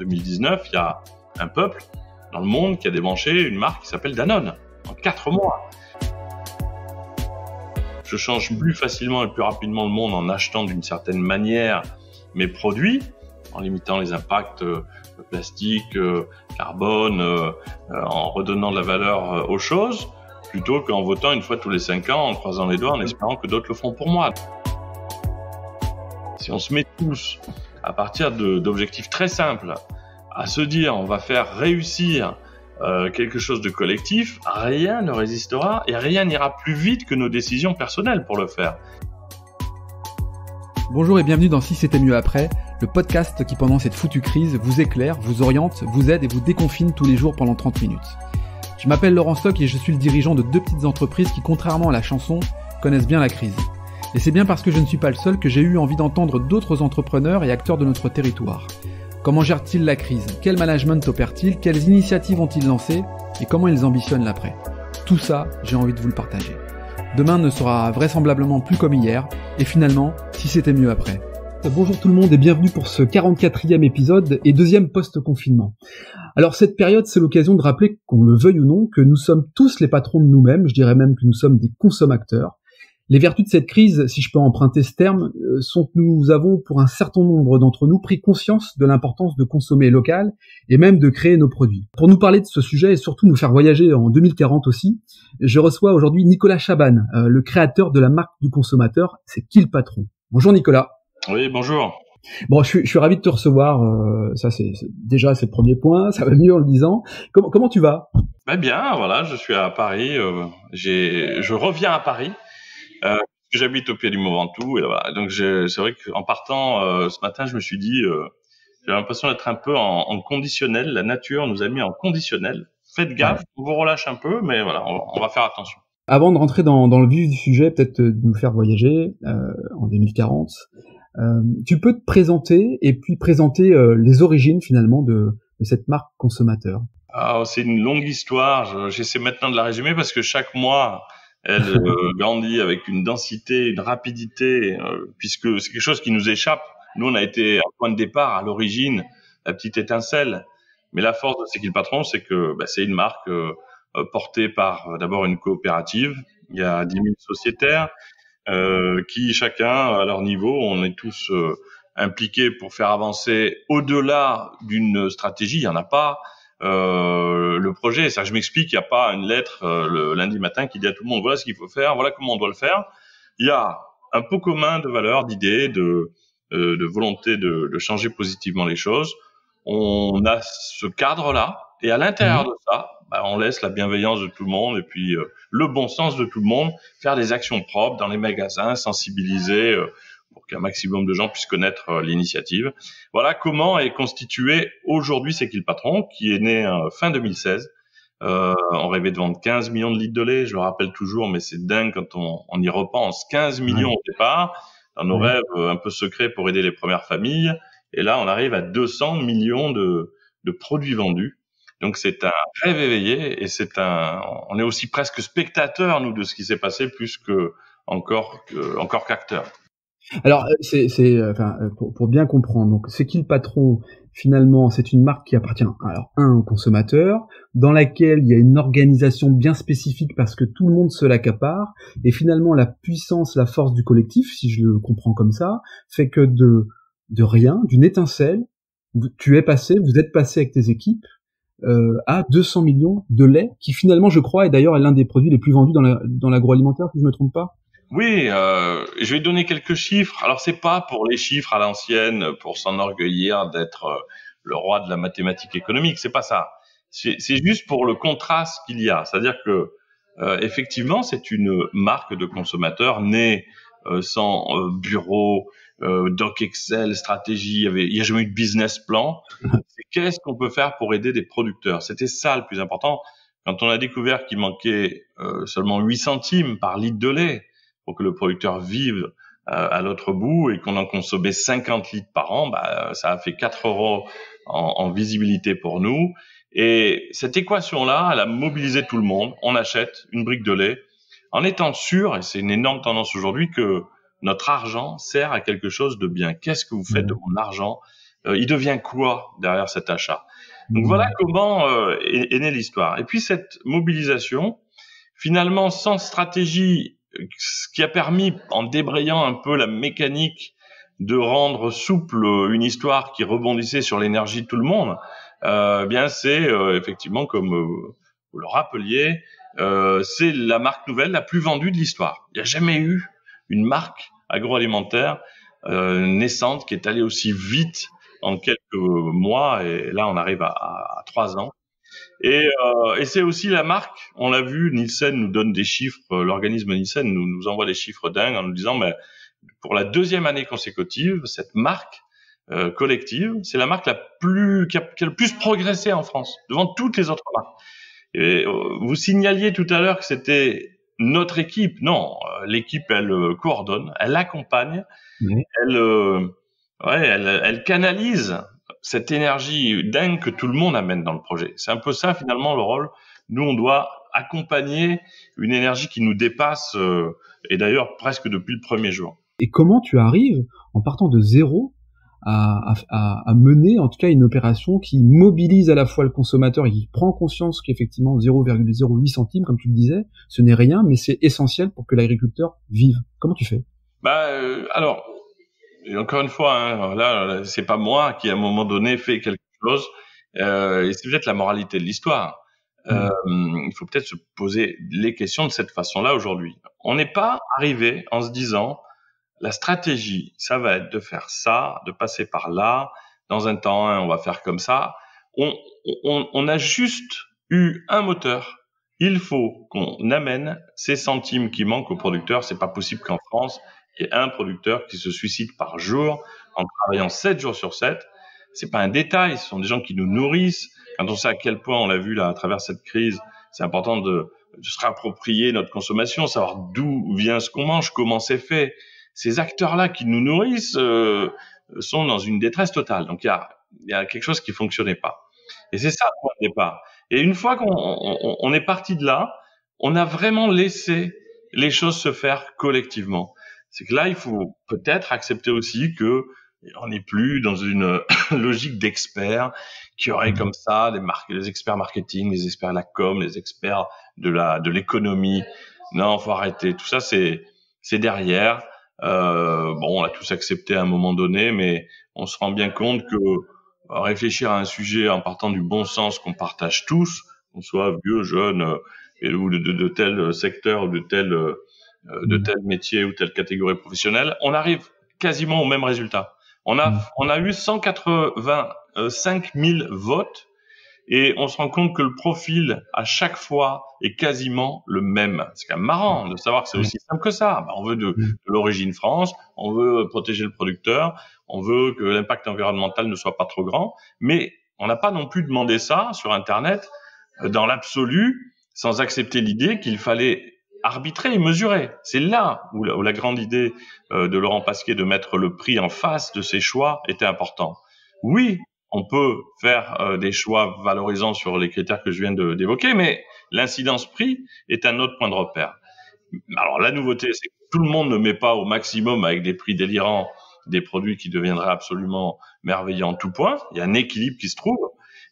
2019, il y a un peuple dans le monde qui a débranché une marque qui s'appelle Danone en quatre mois. Je change plus facilement et plus rapidement le monde en achetant d'une certaine manière mes produits, en limitant les impacts euh, plastique, euh, carbone, euh, en redonnant de la valeur aux choses, plutôt qu'en votant une fois tous les cinq ans, en croisant les doigts, en espérant que d'autres le font pour moi. Si on se met tous à partir d'objectifs très simples, à se dire on va faire réussir euh, quelque chose de collectif, rien ne résistera et rien n'ira plus vite que nos décisions personnelles pour le faire. Bonjour et bienvenue dans Si c'était mieux après, le podcast qui pendant cette foutue crise vous éclaire, vous oriente, vous aide et vous déconfine tous les jours pendant 30 minutes. Je m'appelle Laurent Stock et je suis le dirigeant de deux petites entreprises qui, contrairement à la chanson, connaissent bien la crise. Et c'est bien parce que je ne suis pas le seul que j'ai eu envie d'entendre d'autres entrepreneurs et acteurs de notre territoire. Comment gèrent-ils la crise? Quel management opèrent-ils Quelles initiatives ont-ils lancées? Et comment ils ambitionnent l'après? Tout ça, j'ai envie de vous le partager. Demain ne sera vraisemblablement plus comme hier, et finalement, si c'était mieux après. Bonjour tout le monde et bienvenue pour ce 44e épisode et deuxième post-confinement. Alors cette période, c'est l'occasion de rappeler, qu'on le veuille ou non, que nous sommes tous les patrons de nous-mêmes, je dirais même que nous sommes des consommateurs, les vertus de cette crise, si je peux emprunter ce terme, euh, sont que nous avons, pour un certain nombre d'entre nous, pris conscience de l'importance de consommer local et même de créer nos produits. Pour nous parler de ce sujet et surtout nous faire voyager en 2040 aussi, je reçois aujourd'hui Nicolas Chaban, euh, le créateur de la marque du consommateur, c'est qui le patron Bonjour Nicolas. Oui, bonjour. Bon, je suis, ravi de te recevoir. Euh, ça, c'est déjà c'est le premier point. Ça va mieux en le disant. Comment, comment tu vas? Ben Bien, voilà. Je suis à Paris. j'ai, je reviens à Paris euh, J'habite au pied du Mont Ventoux et voilà. Donc c'est vrai qu'en partant euh, ce matin, je me suis dit, euh, j'ai l'impression d'être un peu en, en, conditionnel. La nature nous a mis en conditionnel. Faites gaffe, on vous relâche un peu, mais voilà, on, va faire attention. Avant de rentrer dans, dans le vif du sujet, peut-être de nous faire voyager euh, en 2040, euh, tu peux te présenter et puis présenter euh, les origines finalement de, de cette marque consommateur. Ah, c'est une longue histoire. J'essaie maintenant de la résumer parce que chaque mois, elle euh, grandit avec une densité, une rapidité, euh, puisque c'est quelque chose qui nous échappe. Nous, on a été un point de départ à l'origine, la petite étincelle. Mais la force de C'est qui le patron, c'est que bah, c'est une marque euh, portée par d'abord une coopérative. Il y a 10 000 sociétaires qui, chacun à leur niveau, on est tous impliqués pour faire avancer au-delà d'une stratégie. Il n'y en a pas. Euh, le projet. Ça, je m'explique, il n'y a pas une lettre euh, le lundi matin qui dit à tout le monde voilà ce qu'il faut faire, voilà comment on doit le faire. Il y a un pot commun de valeurs, d'idées, de, euh, de volonté de, de, changer positivement les choses. On a ce cadre-là, et à l'intérieur mmh. de ça, bah, on laisse la bienveillance de tout le monde et puis le bon sens de tout le monde, faire des actions propres dans les magasins, sensibiliser pour qu'un maximum de gens puissent connaître euh, l'initiative. Voilà comment est constitué aujourd'hui C'est qui le patron, qui est né euh, fin 2016. Euh, on rêvait de vendre 15 millions de litres de lait, je le rappelle toujours, mais c'est dingue quand on, on, y repense. 15 millions au départ, dans nos rêves un peu secrets pour aider les premières familles. Et là, on arrive à 200 millions de, de produits vendus. Donc c'est un rêve éveillé et c'est un, on est aussi presque spectateur nous de ce qui s'est passé plus que encore encore qu'acteur. Alors, euh, c'est, euh, euh, pour, bien comprendre, donc, c'est qui le patron? Finalement, c'est une marque qui appartient, alors, un, au consommateur, dans laquelle il y a une organisation bien spécifique parce que tout le monde se l'accapare, et finalement, la puissance, la force du collectif, si je le comprends comme ça, fait que de, rien, d'une étincelle, tu es passé, vous êtes passé avec tes équipes, à 200 millions de lait, qui finalement, je crois, est d'ailleurs l'un des produits les plus vendus dans, dans l'agroalimentaire, si je me trompe pas. Oui, euh, je vais donner quelques chiffres. Alors c'est pas pour les chiffres à l'ancienne, pour s'enorgueillir d'être euh, le roi de la mathématique économique. C'est pas ça. C'est juste pour le contraste qu'il y a. C'est-à-dire que euh, effectivement, c'est une marque de consommateur née euh, sans euh, bureau, doc Excel, stratégie. Il n'y a jamais eu de business plan. Qu'est-ce qu'on peut faire pour aider des producteurs? C'était ça le plus important. Quand on a découvert qu'il manquait seulement 8 centimes par litre de lait pour que le producteur vive euh, à l'autre bout et qu'on en consommait 50 litres par an, bah, ça a fait 4 euros en, en visibilité pour nous. Et cette équation-là, elle a mobilisé tout le monde. On achète une brique de lait en étant sûr, et c'est une énorme tendance aujourd'hui, que notre argent sert à quelque chose de bien. Qu'est-ce que vous faites de mon argent? Il devient quoi derrière cet achat? Donc voilà mmh. comment est, est née l'histoire. Et puis cette mobilisation, finalement, sans stratégie, ce qui a permis, en débrayant un peu la mécanique, de rendre souple une histoire qui rebondissait sur l'énergie de tout le monde, euh, bien c'est euh, effectivement comme euh, vous le rappeliez, euh, c'est la marque nouvelle la plus vendue de l'histoire. Il n'y a jamais eu une marque agroalimentaire euh, naissante qui est allée aussi vite en quelques mois, et là on arrive à, à trois ans. Et, euh, et c'est aussi la marque, on l'a vu, Nielsen nous donne des chiffres, l'organisme Nielsen nous, nous envoie des chiffres dingues en nous disant, mais pour la deuxième année consécutive, cette marque euh, collective, c'est la marque la plus qui a, qui a, le plus progressé en France devant toutes les autres marques. Et, euh, vous signaliez tout à l'heure que c'était notre équipe. Non, euh, l'équipe elle euh, coordonne, elle accompagne, mmh. elle, ouais, elle, elle canalise cette énergie dingue que tout le monde amène dans le projet. C'est un peu ça finalement le rôle. Nous, on doit accompagner une énergie qui nous dépasse, euh, et d'ailleurs presque depuis le premier jour. Et comment tu arrives, en partant de zéro, à, à, à, mener en tout cas une opération qui mobilise à la fois le consommateur et qui prend conscience qu'effectivement 0,08 centimes, comme tu le disais, ce n'est rien, mais c'est essentiel pour que l'agriculteur vive. Comment tu fais? Bah euh, alors, encore une fois, hein, là, c'est pas moi qui à un moment donné fait quelque chose, euh, et c'est peut-être la moralité de l'histoire. Mmh. Euh, il faut peut-être se poser les questions de cette façon-là aujourd'hui. On n'est pas arrivé en se disant la stratégie, ça va être de faire ça, de passer par là. Dans un temps 1, on va faire comme ça. On, on, on a juste eu un moteur. Il faut qu'on amène ces centimes qui manquent aux producteurs. C'est pas possible qu'en France, ait un producteur qui se suicide par jour en travaillant 7 jours sur 7. C'est pas un détail. Ce sont des gens qui nous nourrissent. Quand on sait à quel point on l'a vu là à travers cette crise, c'est important de, se réapproprier notre consommation, savoir d'où vient ce qu'on mange, comment c'est fait ces acteurs-là qui nous nourrissent euh, sont dans une détresse totale. Donc il y a, y a quelque chose qui fonctionnait pas. Et c'est ça le point de départ. Et une fois qu'on on, on est parti de là, on a vraiment laissé les choses se faire collectivement. C'est que là, il faut peut-être accepter aussi que on n'est plus dans une logique d'experts qui auraient comme ça des, marques, des experts marketing, des experts de la com, les experts de la de l'économie. Non, faut arrêter. Tout ça, c'est c'est derrière. Euh, bon, on a tous accepté à un moment donné, mais on se rend bien compte que euh, réfléchir à un sujet en partant du bon sens qu'on partage tous, qu'on soit vieux, jeune, euh, ou de, de, de, tel secteur, ou de tel, euh, de tel métier ou telle catégorie professionnelle, on arrive quasiment au même résultat. On a, mmh. on a eu 185 000 votes et on se rend compte que le profil à chaque fois est quasiment le même. C'est quand même marrant de savoir que c'est aussi simple que ça. Bah, on veut de, de l'origine France, on veut protéger le producteur, on veut que l'impact environnemental ne soit pas trop grand, mais on n'a pas non plus demandé ça sur Internet euh, dans l'absolu, sans accepter l'idée qu'il fallait arbitrer et mesurer. C'est là où la, où la, grande idée euh, de Laurent Pasquier de mettre le prix en face de ses choix était important. Oui, on peut faire euh, des choix valorisants sur les critères que je viens d'évoquer, mais l'incidence prix est un autre point de repère. Alors la nouveauté, c'est que tout le monde ne met pas au maximum avec des prix délirants des produits qui deviendraient absolument merveilleux en tout point. Il y a un équilibre qui se trouve,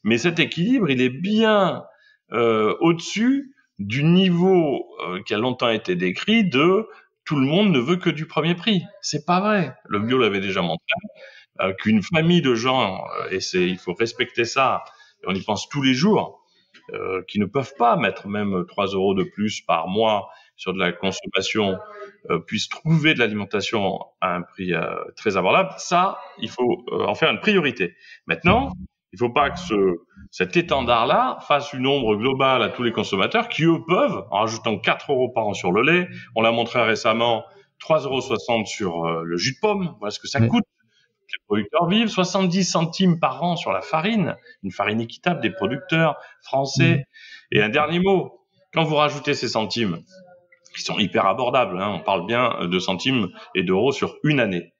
mais cet équilibre, il est bien euh, au-dessus du niveau euh, qui a longtemps été décrit de tout le monde ne veut que du premier prix. C'est pas vrai. Le bio l'avait déjà montré. Euh, qu'une famille de gens, euh, et c'est, il faut respecter ça, et on y pense tous les jours, euh, qui ne peuvent pas mettre même 3 euros de plus par mois sur de la consommation, euh, puissent trouver de l'alimentation à un prix euh, très abordable, ça, il faut en faire une priorité. Maintenant, il ne faut pas que ce, cet étendard-là fasse une ombre globale à tous les consommateurs qui, eux, peuvent, en rajoutant 4 euros par an sur le lait, on l'a montré récemment, 3,60 euros sur le jus de pomme, voilà ce que ça coûte. Les producteurs vivent, 70 centimes par an sur la farine, une farine équitable des producteurs français. Et un dernier mot, quand vous rajoutez ces centimes, qui sont hyper abordables, hein, on parle bien de centimes et d'euros sur une année,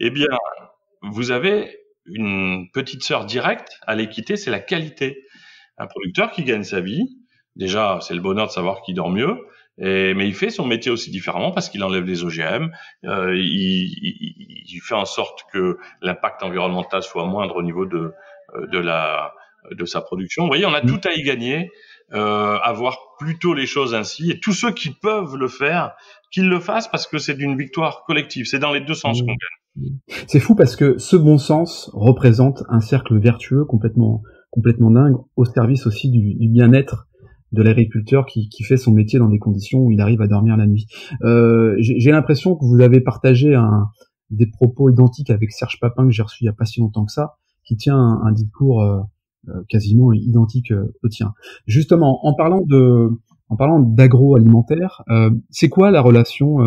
eh bien, vous avez une petite sœur directe à l'équité, c'est la qualité. Un producteur qui gagne sa vie, déjà, c'est le bonheur de savoir qu'il dort mieux, Et, mais il fait son métier aussi différemment parce qu'il enlève les OGM, euh, il, il, fait en sorte que l'impact environnemental soit moindre au niveau de, euh, de, la, de sa production. Vous voyez, on a tout à y gagner, euh, à voir plutôt les choses ainsi. Et tous ceux qui peuvent le faire, qu'ils le fassent parce que c'est d'une victoire collective. C'est dans les deux sens qu'on gagne. C'est fou parce que ce bon sens représente un cercle vertueux complètement complètement dingue au service aussi du, bien-être de l'agriculteur qui, qui, fait son métier dans des conditions où il arrive à dormir la nuit. Euh, j'ai l'impression que vous avez partagé un, des propos identiques avec Serge Papin que j'ai reçu il y a pas si longtemps que ça, qui tient un, un discours euh, euh quasiment identique euh, au tien. Justement, en parlant de, en parlant d'agroalimentaire, euh, c'est quoi la relation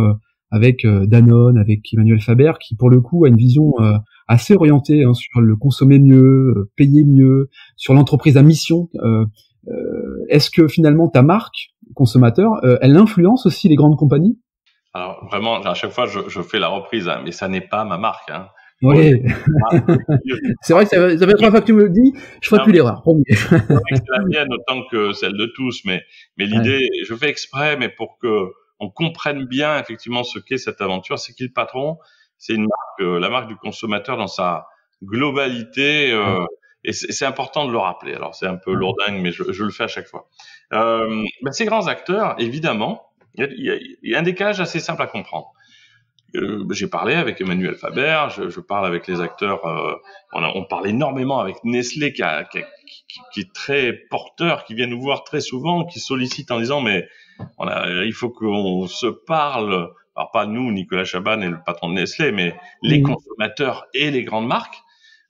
avec Danone, avec Emmanuel Faber, qui pour le coup a une vision assez orientée hein, sur le consommer mieux, payer mieux, sur l'entreprise à mission. Euh, euh, est-ce que finalement ta marque consommateur, euh, elle influence aussi les grandes compagnies? Alors vraiment, à chaque fois, je, je fais la reprise, hein, mais ça n'est pas ma marque. Hein. Oui, c'est vrai que ça, ça fait trois fois que tu me le dis, je ferai plus l'erreur. c'est la mienne autant que celle de tous, mais mais l'idée, je fais exprès, mais pour que on comprenne bien effectivement ce qu'est cette aventure, c'est qu'il patron, c'est une marque, euh, la marque du consommateur dans sa globalité. Euh, et c'est important de le rappeler. Alors c'est un peu lourdingue, mais je, je, le fais à chaque fois. Euh, ben, ces grands acteurs, évidemment, il y, a, il y, a, un décalage assez simple à comprendre. Euh, J'ai parlé avec Emmanuel Faber, je, je parle avec les acteurs. Euh, on, a, on, parle énormément avec Nestlé, qui, a, qui, qui, est très porteur, qui vient nous voir très souvent, qui sollicite en disant mais il faut qu'on se parle. Alors pas nous, Nicolas Chaban et le patron de Nestlé, mais les mmh. consommateurs et les grandes marques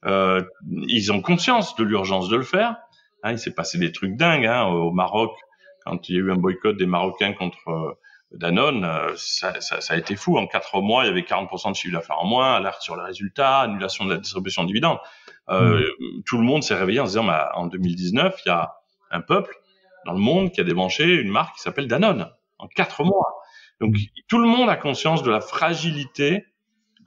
euh, ils ont conscience de l'urgence de le faire. Hein, il s'est passé des trucs dingues hein, au Maroc quand il y a eu un boycott des Marocains contre euh, Danone, euh, ça, ça, ça, a été fou. En quatre mois, il y avait 40% de chiffre d'affaires en moins, alerte sur les résultats, annulation de la distribution de dividendes. Mmh. Tout le monde s'est réveillé en se disant, bah, en 2019, il y a un peuple dans le monde qui a débranché une marque qui s'appelle Danone en quatre mois. Donc mmh. tout le monde a conscience de la fragilité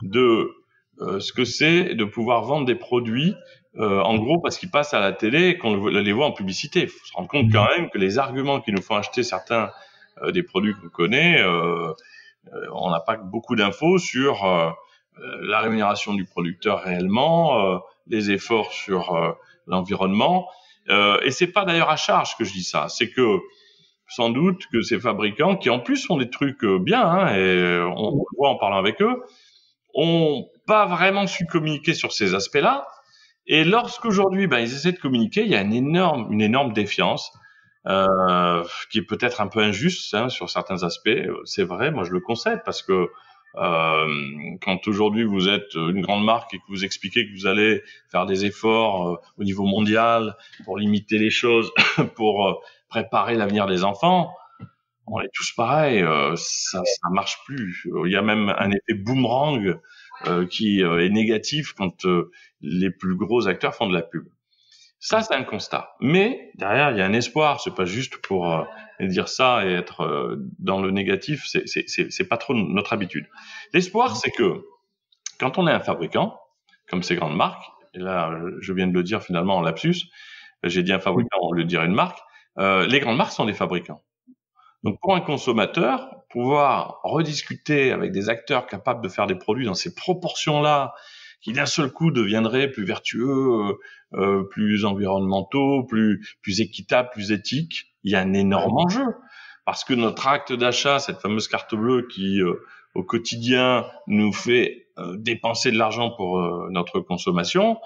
de euh, ce que c'est de pouvoir vendre des produits euh, en gros parce qu'ils passent à la télé et qu'on les voit en publicité. Il faut se rendre compte quand mmh. même que les arguments qui nous font acheter certains euh, des produits qu'on connaît, euh, on n'a pas beaucoup d'infos sur la rémunération du producteur réellement, les efforts sur l'environnement. Et c'est pas d'ailleurs à charge que je dis ça, c'est que sans doute que ces fabricants qui en plus font des trucs bien, hein, et on, le voit en parlant avec eux, ont pas vraiment su communiquer sur ces aspects-là. Et lorsqu'aujourd'hui, ben, ils essaient de communiquer, il y a une énorme, une énorme défiance euh, qui est peut-être un peu injuste hein, sur certains aspects. C'est vrai, moi je le concède parce que euh, quand aujourd'hui vous êtes une grande marque et que vous expliquez que vous allez faire des efforts euh, au niveau mondial pour limiter les choses, pour euh, préparer l'avenir des enfants, on est tous pareils, euh, ça, ça marche plus. Il y a même un effet boomerang euh, qui euh, est négatif quand euh, les plus gros acteurs font de la pub. Ça, c'est un constat. Mais derrière, il y a un espoir. C'est pas juste pour dire ça et être dans le négatif. C'est pas trop notre habitude. L'espoir, c'est que quand on est un fabricant, comme ces grandes marques, et là, je viens de le dire finalement en lapsus, j'ai dit un fabricant lieu de dire une marque, euh, les grandes marques sont des fabricants. Donc pour un consommateur, pouvoir rediscuter avec des acteurs capables de faire des produits dans ces proportions-là, qui d'un seul coup deviendraient plus vertueux, euh, euh, plus environnementaux, plus plus équitables, plus éthiques, il y a un énorme enjeu. Parce que notre acte d'achat, cette fameuse carte bleue qui euh, au quotidien nous fait euh, dépenser de l'argent pour euh, notre consommation,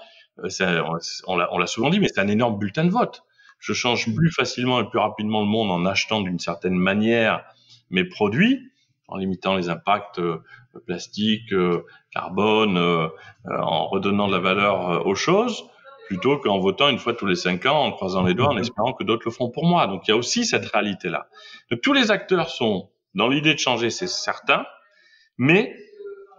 ça, on l'a souvent dit, mais c'est un énorme bulletin de vote. Je change plus facilement et plus rapidement le monde en achetant d'une certaine manière mes produits, en limitant les impacts euh, plastiques, euh, carbone, euh, en redonnant de la valeur aux choses, plutôt qu'en votant une fois tous les cinq ans, en croisant les doigts, en espérant que d'autres le feront pour moi. Donc il y a aussi cette réalité-là. Donc tous les acteurs sont dans l'idée de changer, c'est certain, mais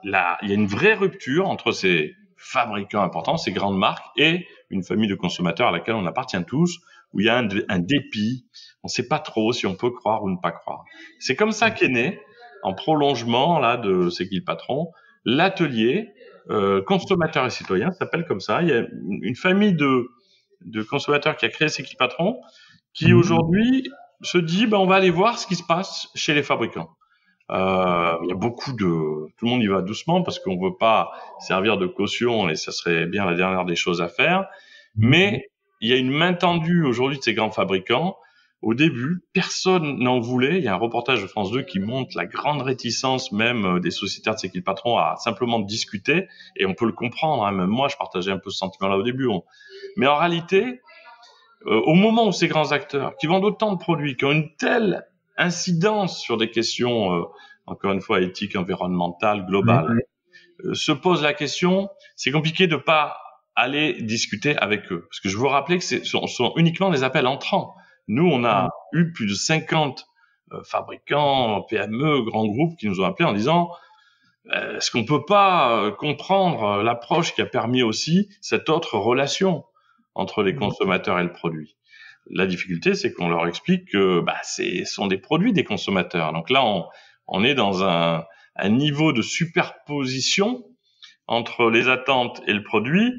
là, il y a une vraie rupture entre ces fabricants importants, ces grandes marques, et une famille de consommateurs à laquelle on appartient tous, où il y a un, un dépit. On ne sait pas trop si on peut croire ou ne pas croire. C'est comme ça qu'est né, en prolongement là de C'est qui le patron, l'atelier euh, consommateurs et citoyens s'appelle comme ça. Il y a une famille de, de consommateurs qui a créé C'est qui le patron, qui mmh. aujourd'hui se dit, ben, on va aller voir ce qui se passe chez les fabricants. Euh, il y a beaucoup de, tout le monde y va doucement parce qu'on veut pas servir de caution et ça serait bien la dernière des choses à faire. Mais il y a une main tendue aujourd'hui de ces grands fabricants. Au début, personne n'en voulait. Il y a un reportage de France 2 qui montre la grande réticence même euh, des sociétaires de ces patrons à simplement discuter. Et on peut le comprendre. Hein. Même moi, je partageais un peu ce sentiment-là au début. Mais en réalité, euh, au moment où ces grands acteurs qui vendent autant de produits, qui ont une telle incidence sur des questions, euh, encore une fois, éthiques, environnementales, globales, euh, se pose la question, c'est compliqué de pas aller discuter avec eux. Parce que je vous rappelle que ce sont, sont, uniquement des appels entrants. Nous, on a eu plus de 50 fabricants, PME, grands groupes qui nous ont appelés en disant est-ce qu'on peut pas comprendre l'approche qui a permis aussi cette autre relation entre les consommateurs et le produit? La difficulté, c'est qu'on leur explique que bah, ce sont des produits des consommateurs. Donc là, on, on est dans un, un, niveau de superposition entre les attentes et le produit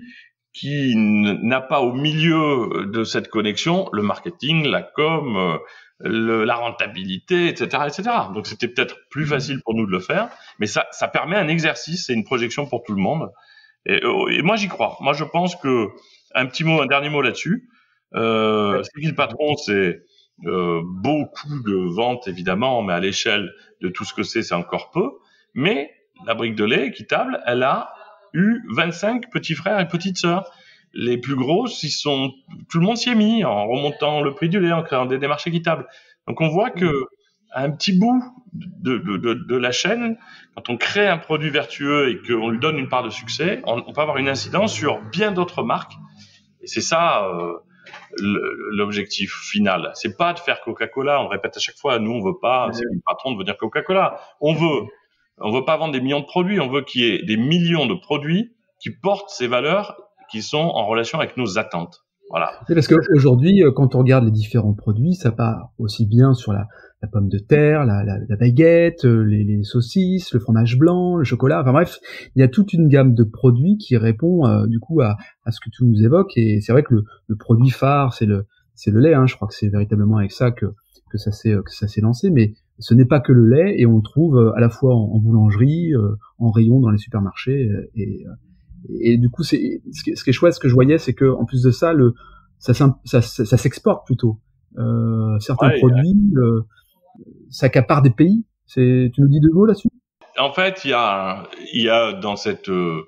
qui n'a pas au milieu de cette connexion le marketing, la com, le, la rentabilité, etc., etc. Donc c'était peut-être plus mmh. facile pour nous de le faire, mais ça, ça permet un exercice et une projection pour tout le monde. Et, et moi j'y crois. Moi je pense que un petit mot, un dernier mot là-dessus. Euh, le patron, c'est euh, beaucoup de ventes évidemment, mais à l'échelle de tout ce que c'est, c'est encore peu. Mais la brique de lait équitable, elle a eu 25 petits frères et petites sœurs. Les plus grosses, ils sont, tout le monde s'y est mis en remontant le prix du lait, en créant des démarches équitables. Donc on voit que un petit bout de, de, de, de, la chaîne, quand on crée un produit vertueux et qu'on lui donne une part de succès, on, on peut avoir une incidence sur bien d'autres marques et c'est ça euh, l'objectif final. C'est pas de faire Coca-Cola. On répète à chaque fois, nous on veut pas, c'est le patron de venir Coca-Cola. On veut, on veut pas vendre des millions de produits. On veut qu'il y ait des millions de produits qui portent ces valeurs qui sont en relation avec nos attentes. Voilà. Parce qu'aujourd'hui, euh, quand on regarde les différents produits, ça part aussi bien sur la, pomme de terre, la, baguette, euh, les, saucisses, le fromage blanc, le chocolat. Enfin bref, il y a toute une gamme de produits qui répond euh, du coup à, ce que tu nous évoques. Et c'est vrai que le, produit phare, c'est le c'est lait. Hein. Je crois que c'est véritablement avec ça que que ça s'est que ça s'est lancé. Mais ce n'est pas que le lait, et on le trouve euh, à la fois en, boulangerie, en rayon dans les supermarchés. Et, et du coup, c'est ce qui est chouette, ce que je voyais, c'est que en plus de ça, le ça, ça, ça, ça s'exporte plutôt. Euh, certains produits, s'accapare des pays. C'est, tu nous dis deux mots là-dessus? En fait, il y a, il y a dans cette euh,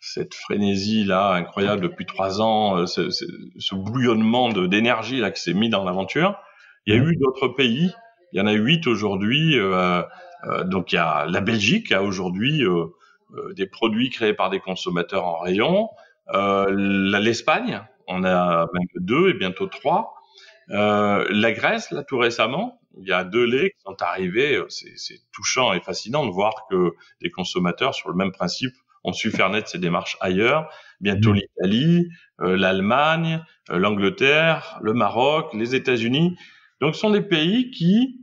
cette frénésie là incroyable depuis trois ans, euh, ce, ce, bouillonnement d'énergie là qui s'est mis dans l'aventure. Il y a eu d'autres pays. Il y en a huit aujourd'hui. Euh, euh, donc il y a la Belgique a aujourd'hui euh, des produits créés par des consommateurs en rayon. L'Espagne, on a même deux et bientôt trois. la Grèce, là tout récemment, il y a deux laits qui sont arrivés. C'est touchant et fascinant de voir que les consommateurs, sur le même principe, ont su faire naître ces démarches ailleurs. Bientôt mmh. l'Italie, euh, l'Allemagne, euh, l'Angleterre, le Maroc, les États-Unis. Donc, ce sont des pays qui,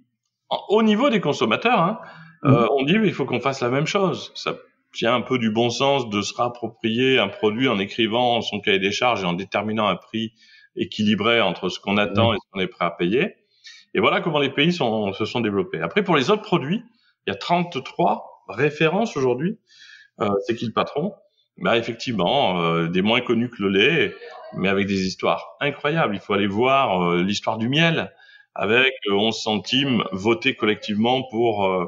au niveau des consommateurs, hein, mmh. on dit il faut qu'on fasse la même chose. Ça tient un peu du bon sens de se rapproprier un produit en écrivant son cahier des charges et en déterminant un prix équilibré entre ce qu'on attend mmh. et ce qu'on est prêt à payer. Et voilà comment les pays sont, se sont développés. Après, pour les autres produits, il y a 33 références aujourd'hui. Euh, c'est qui le patron? Bah, Effectivement, euh, des moins connus que le lait, mais avec des histoires incroyables. Il faut aller voir euh, l'histoire du miel, avec 11 euh, centimes votés collectivement pour, euh,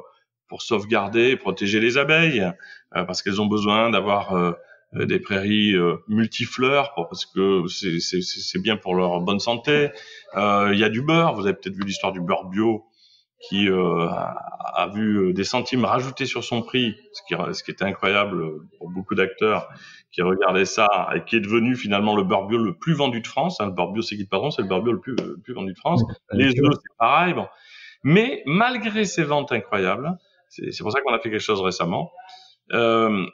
pour sauvegarder et protéger les abeilles, parce qu'elles ont besoin d'avoir euh, des prairies euh, multifleurs parce que c'est bien pour leur bonne santé. Euh, il y a du beurre, vous avez peut-être vu l'histoire du beurre bio qui euh, a, vu des centimes rajoutés sur son prix, ce qui, ce qui était incroyable pour beaucoup d'acteurs qui regardaient ça et qui est devenu finalement le beurre bio le plus vendu de France. Hein, le beurre bio, c'est qui pardon, c'est le beurre bio le plus, le plus vendu de France. Les œufs, c'est pareil. Bon. Mais malgré ces ventes incroyables, c'est pour ça qu'on a fait quelque chose récemment. Euh,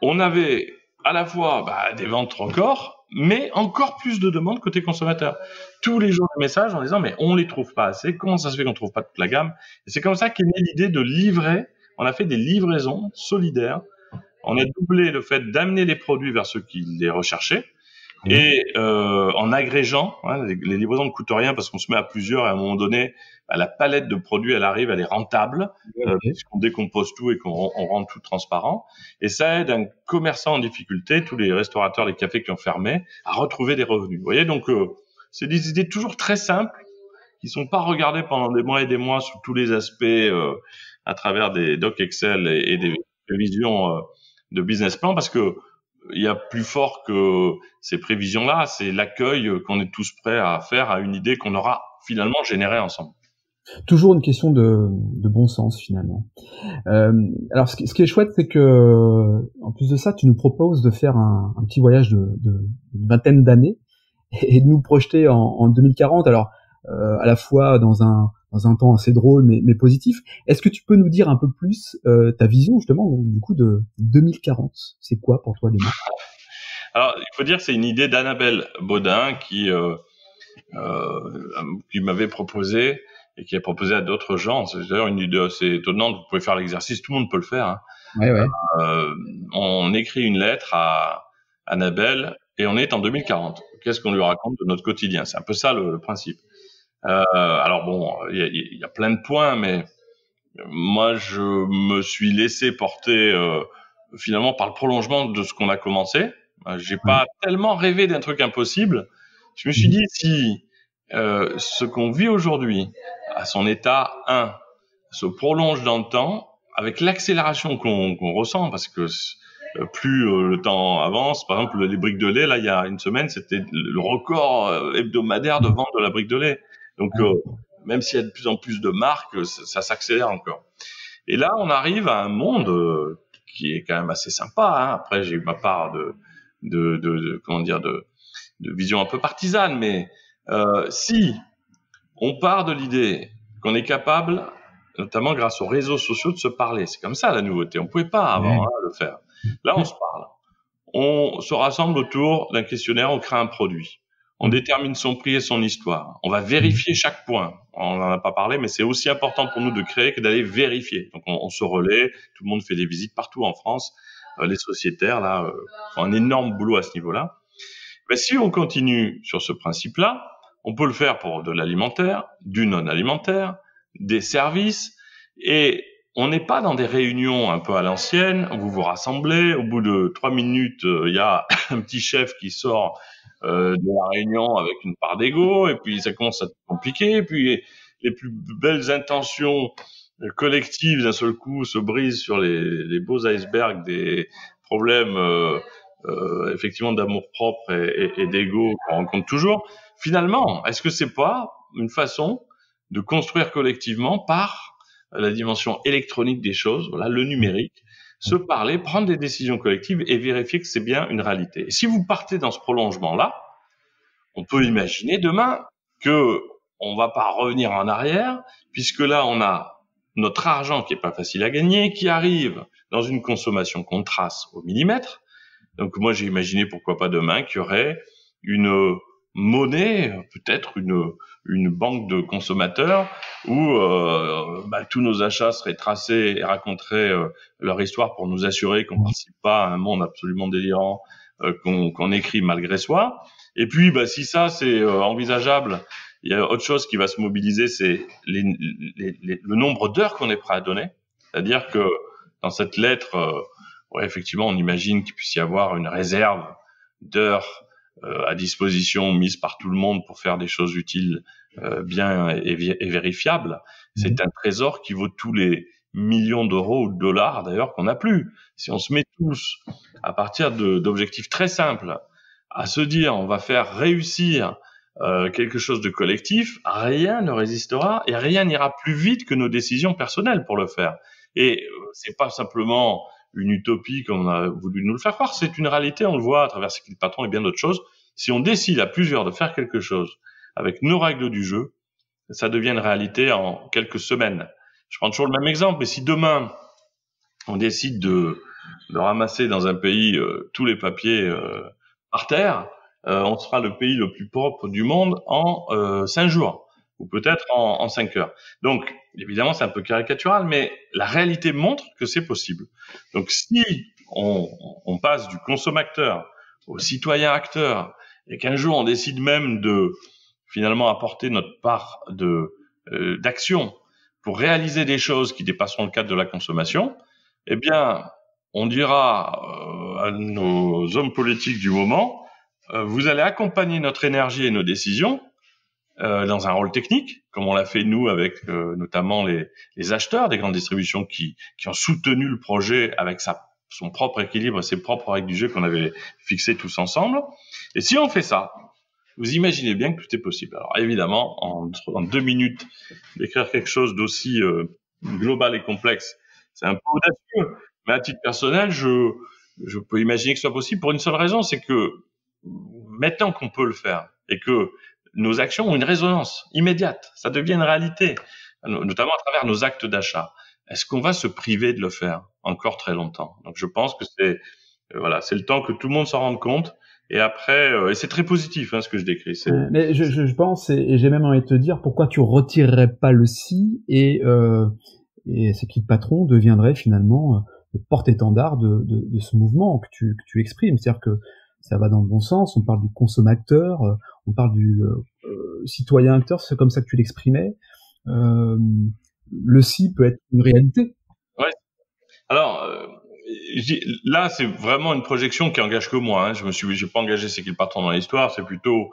on avait à la fois bah, des ventes encore, mais encore plus de demandes côté consommateur. Tous les jours des messages en disant mais on les trouve pas assez, comment ça se fait qu'on trouve pas toute la gamme? Et c'est comme ça qu'est née l'idée de livrer. On a fait des livraisons solidaires. On a doublé le fait d'amener les produits vers ceux qui les recherchaient. Et euh, en agrégeant, hein, les, livraisons ne coûtent rien parce qu'on se met à plusieurs et à un moment donné, bah, la palette de produits, elle arrive, elle est rentable, euh, puisqu'on décompose tout et qu'on rend tout transparent. Et ça aide un commerçant en difficulté, tous les restaurateurs, les cafés qui ont fermé, à retrouver des revenus. Vous voyez, donc euh, c'est des idées toujours très simples qui sont pas regardées pendant des mois et des mois sous tous les aspects euh, à travers des docs Excel et, et des prévisions euh, de business plan, parce que il y a plus fort que ces prévisions-là, c'est l'accueil qu'on est tous prêts à faire à une idée qu'on aura finalement générée ensemble. Toujours une question de, bon sens finalement. Euh, alors ce qui, est chouette, c'est que en plus de ça, tu nous proposes de faire un, petit voyage de, vingtaine d'années et de nous projeter en, en 2040. Alors euh, à la fois dans un temps assez drôle mais, positif. Est-ce que tu peux nous dire un peu plus euh, ta vision justement du coup de 2040 C'est quoi pour toi demain? Alors il faut dire c'est une idée d'Annabelle Baudin qui m'avait proposé et qui a proposé à d'autres gens. C'est d'ailleurs une idée assez étonnante. Vous pouvez faire l'exercice, tout le monde peut le faire. Hein. Ouais, ouais. Euh, on écrit une lettre à Annabelle et on est en 2040. Qu'est-ce qu'on lui raconte de notre quotidien? C'est un peu ça le, le principe. Euh, alors bon, il y a, y a, plein de points, mais moi je me suis laissé porter euh, finalement par le prolongement de ce qu'on a commencé. Euh, j'ai pas tellement rêvé d'un truc impossible. Je me suis dit si euh, ce qu'on vit aujourd'hui à son état 1 se prolonge dans le temps avec l'accélération qu'on ressent parce que euh, plus le temps avance. Par exemple, les briques de lait, là, il y a une semaine, c'était le record hebdomadaire de vente de la brique de lait. Donc, euh, même s'il y a de plus en plus de marques, ça, ça s'accélère encore. Et là, on arrive à un monde euh, qui est quand même assez sympa. Hein. Après, j'ai eu ma part de, de, de, de, comment dire, de, de vision un peu partisane, mais euh, si on part de l'idée qu'on est capable, notamment grâce aux réseaux sociaux, de se parler, c'est comme ça la nouveauté. On pouvait pas avant hein, le faire. Là, on se parle. On se rassemble autour d'un questionnaire, on crée un produit on détermine son prix et son histoire. On va vérifier chaque point. On n'en a pas parlé, mais c'est aussi important pour nous de créer que d'aller vérifier. Donc on, se relaie, tout le monde fait des visites partout en France. Euh, les sociétaires là euh, font un énorme boulot à ce niveau-là. Mais si on continue sur ce principe-là, on peut le faire pour de l'alimentaire, du non-alimentaire, des services, et on n'est pas dans des réunions un peu à l'ancienne vous vous rassemblez, au bout de trois minutes, euh, il y a un petit chef qui sort euh, de la réunion avec une part d'ego, et puis ça commence à être compliqué, et puis les plus belles intentions collectives d'un seul coup se brisent sur les, beaux icebergs des problèmes euh, effectivement d'amour propre et, et, et d'ego qu'on rencontre toujours. Finalement, est-ce que c'est pas une façon de construire collectivement par la dimension électronique des choses, voilà, le numérique, se parler, prendre des décisions collectives et vérifier que c'est bien une réalité? Et si vous partez dans ce prolongement-là, on peut imaginer demain que on va pas revenir en arrière, puisque là on a notre argent qui est pas facile à gagner, qui arrive dans une consommation qu'on trace au millimètre. Donc moi j'ai imaginé pourquoi pas demain qu'il y aurait une monnaie, peut-être une, une banque de consommateurs où euh, bah, tous nos achats seraient tracés et raconteraient euh, leur histoire pour nous assurer qu'on ne participe pas à un monde absolument délirant euh, qu'on écrit malgré soi. Et puis, bah, si ça c'est euh, envisageable, il y a autre chose qui va se mobiliser, c'est les, les, les, le nombre d'heures qu'on est prêt à donner. C'est-à-dire que dans cette lettre, ouais, effectivement, on imagine qu'il puisse y avoir une réserve d'heures euh, à disposition mise par tout le monde pour faire des choses utiles euh, bien et, et vérifiables. C'est mhm. un trésor qui vaut tous les millions d'euros ou de dollars d'ailleurs qu'on n'a plus. Si on se met tous à partir d'objectifs très simples à se dire on va faire réussir euh, quelque chose de collectif, rien ne résistera et rien n'ira plus vite que nos décisions personnelles pour le faire. Et euh, c'est pas simplement une utopie comme on a voulu nous le faire croire. C'est une réalité, on le voit à travers le patron et bien d'autres choses. Si on décide à plusieurs de faire quelque chose avec nos règles du jeu, ça devient une réalité en quelques semaines. Je prends toujours le même exemple, mais si demain on décide de, de ramasser dans un pays euh, tous les papiers euh, par terre, euh, on sera le pays le plus propre du monde en cinq jours ou peut-être en, en 5 heures. Donc, évidemment, c'est un peu caricatural, mais la réalité montre que c'est possible. Donc, si on, on, passe du consommateur au citoyen acteur et qu'un jour on décide même de finalement apporter notre part de euh, d'action pour réaliser des choses qui dépasseront le cadre de la consommation, eh bien, on dira euh, à nos hommes politiques du moment, euh, vous allez accompagner notre énergie et nos décisions euh, dans un rôle technique, comme on l'a fait nous avec notamment les, les, acheteurs des grandes distributions qui, qui ont soutenu le projet avec sa, son propre équilibre, ses propres règles du jeu qu'on avait fixées tous ensemble. Et si on fait ça, vous imaginez bien que tout est possible. Alors évidemment, en, en deux minutes, d'écrire quelque chose d'aussi global et complexe, c'est un peu audacieux. Mais à titre personnel, je, je peux imaginer que ce soit possible pour une seule raison, c'est que maintenant qu'on peut le faire et que nos actions ont une résonance immédiate, ça devient une réalité, notamment à travers nos actes d'achat. Est-ce qu'on va se priver de le faire encore très longtemps? Donc je pense que c'est euh, voilà, c'est le temps que tout le monde s'en rende compte. Et après, euh, et c'est très positif hein, ce que je décris. Mais je, je, pense, et, j'ai même envie de te dire, pourquoi tu retirerais pas le si et euh, et c'est qui patron deviendrait finalement le porte-étendard de, de, de, ce mouvement que tu, que tu exprimes. C'est-à-dire que ça va dans le bon sens, on parle du consommateur, euh, on parle du euh, euh, citoyen acteur, c'est comme ça que tu l'exprimais. Euh, le si peut être une réalité. Alors là, c'est vraiment une projection qui engage que moi. Hein. Je me suis, pas engagé c'est qui le patron dans l'histoire. C'est plutôt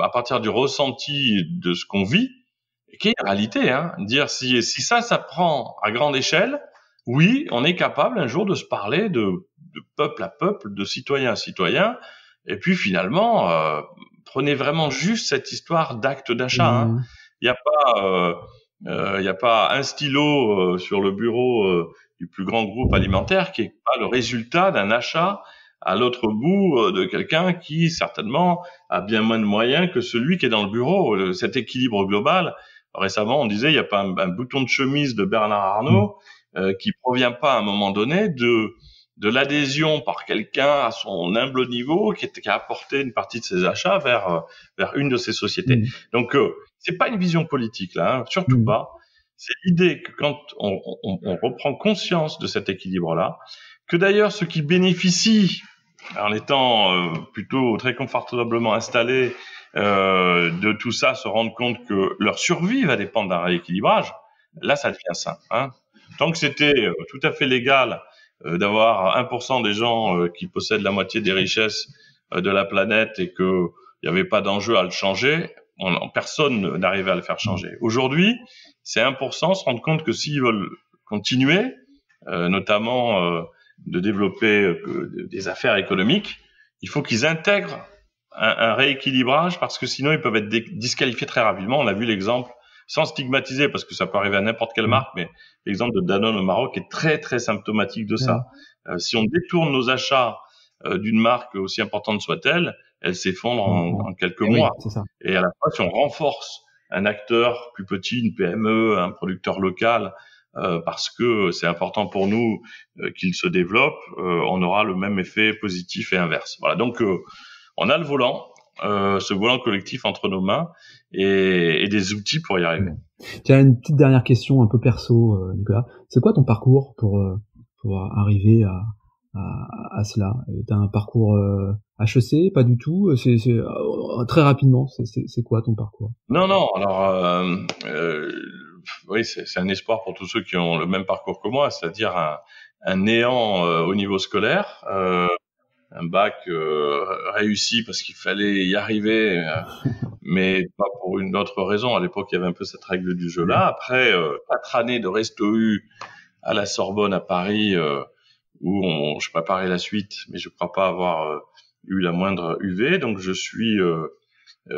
à partir du ressenti de ce qu'on vit, qui est une réalité. Hein. Dire si ça, ça prend à grande échelle, oui, on est capable un jour de se parler de, peuple à peuple, de citoyen à citoyen, et puis finalement, prenez vraiment juste cette histoire d'acte d'achat. Hein. Mmh. Il n'y a pas, euh, euh, il a pas un stylo sur le bureau du plus grand groupe alimentaire qui est pas le résultat d'un achat à l'autre bout de quelqu'un qui certainement a bien moins de moyens que celui qui est dans le bureau. Cet équilibre global. Récemment, on disait il n'y a pas un, bouton de chemise de Bernard Arnault. Mmh. Euh, qui provient pas à un moment donné de de l'adhésion par quelqu'un à son humble niveau qui, qui, a apporté une partie de ses achats vers euh, vers une de ces sociétés. Mmh. Donc euh, c'est pas une vision politique là, hein, surtout mmh. pas. C'est l'idée que quand on, on, on, reprend conscience de cet équilibre-là, que d'ailleurs ceux qui bénéficient en étant euh, plutôt très confortablement installés euh, de tout ça se rendent compte que leur survie va dépendre d'un rééquilibrage, là ça devient simple. Hein. Tant que c'était euh, tout à fait légal d'avoir 1% des gens euh, qui possèdent la moitié des richesses de la planète et qu'il n'y avait pas d'enjeu à le changer, personne n'arrivait à le faire changer. Aujourd'hui, ces 1% se rendent compte que s'ils veulent continuer, notamment de développer des affaires économiques, il faut qu'ils intègrent un, rééquilibrage parce que sinon ils peuvent être disqualifiés très rapidement. On a vu l'exemple sans stigmatiser, parce que ça peut arriver à n'importe quelle mm. marque, mais l'exemple de Danone au Maroc est très très symptomatique de ça. Mm. Euh, si on détourne nos achats euh, d'une marque aussi importante soit-elle, elle s'effondre en, mm. en, quelques et mois. Et à la fois, si on renforce un acteur plus petit, une PME, un producteur local, euh, parce que c'est important pour nous qu'il se développe, on aura le même effet positif et inverse. Voilà, donc on a le volant, ce volant collectif entre nos mains, et, et, des outils pour y arriver. Tiens, une petite dernière question un peu perso, euh, Nicolas. C'est quoi ton parcours pour, euh, pour arriver à, à, à cela euh, T'as un parcours HEC Pas du tout C'est très rapidement. C'est quoi ton parcours? Non, non. Alors, euh, oui, c'est un espoir pour tous ceux qui ont le même parcours que moi, c'est-à-dire un, un, néant au niveau scolaire. Euh, un bac euh, réussi parce qu'il fallait y arriver, euh, mais pas pour une autre raison. À l'époque, il y avait un peu cette règle du jeu-là. Après, euh, quatre années de resto U à la Sorbonne à Paris, où on, je préparais la suite, mais je ne crois pas avoir eu la moindre UV. Donc, je suis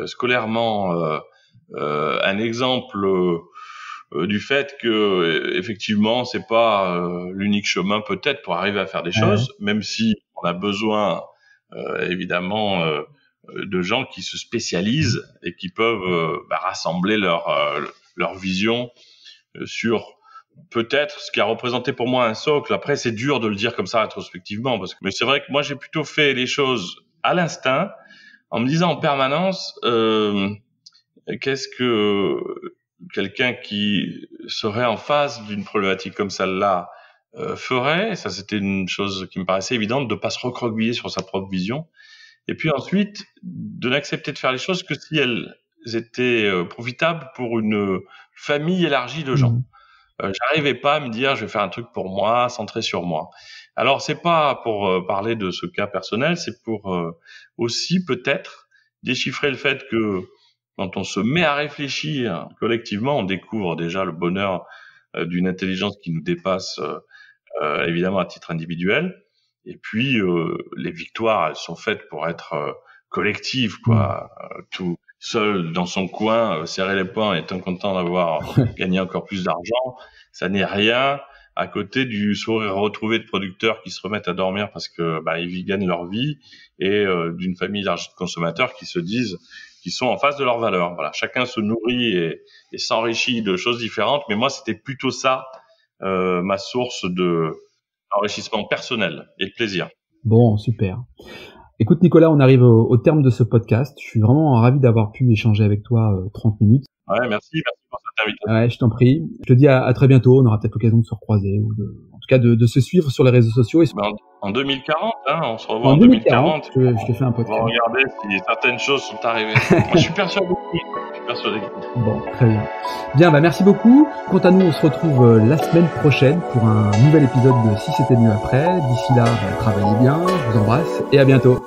scolairement un exemple du fait que effectivement c'est pas l'unique chemin peut-être pour arriver à faire des choses, même si on a besoin euh, évidemment euh, de gens qui se spécialisent et qui peuvent euh, bah, rassembler leur leur vision sur peut-être ce qui a représenté pour moi un socle. Après, c'est dur de le dire comme ça rétrospectivement, parce que mais c'est vrai que moi j'ai plutôt fait les choses à l'instinct, en me disant en permanence euh, qu'est-ce que quelqu'un qui serait en face d'une problématique comme celle-là euh, ferait, ça c'était une chose qui me paraissait évidente, de pas se recroqueviller sur sa propre vision, Et puis ensuite, de n'accepter de faire les choses que si elles étaient euh, profitables pour une famille élargie de gens. Mmh. Euh, J'arrivais pas à me dire, je vais faire un truc pour moi, centré sur moi. Alors c'est pas pour euh, parler de ce cas personnel, c'est pour euh, aussi peut-être déchiffrer le fait que quand on se met à réfléchir collectivement, on découvre déjà le bonheur euh, d'une intelligence qui nous dépasse évidemment à titre individuel. Et puis les victoires, elles sont faites pour être collectives, quoi. tout seul dans son coin, serrer les poings, étant content d'avoir gagné encore plus d'argent, ça n'est rien à côté du sourire retrouvé de producteurs qui se remettent à dormir parce que bah, ils gagnent leur vie et euh, d'une famille large de consommateurs qui se disent qu'ils sont en face de leurs valeurs. Voilà, chacun se nourrit et, et s'enrichit de choses différentes, mais moi c'était plutôt ça euh, ma source de enrichissement personnel et de plaisir. Bon, super. Écoute Nicolas, on arrive au, au, terme de ce podcast. Je suis vraiment ravi d'avoir pu échanger avec toi euh, 30 minutes. Ouais, merci, merci pour cette invitation. Ouais, je t'en prie. Je te dis à, à, très bientôt. On aura peut-être l'occasion de se recroiser ou de, tout cas de, de se suivve sur les réseaux sociaux. Et... Ben, en 2040, hein, on se revoit en, en 2040. 2040 je, je, te fais un podcast. On va regarder si certaines choses sont arrivées. Moi, je suis persuadé. Je suis persuadé. Bon, très bien. Bien, bah merci beaucoup. Quant à nous, on se retrouve euh, la semaine prochaine pour un nouvel épisode de Si c'était mieux après. D'ici là, bah, travaillez bien. Je vous embrasse et à bientôt.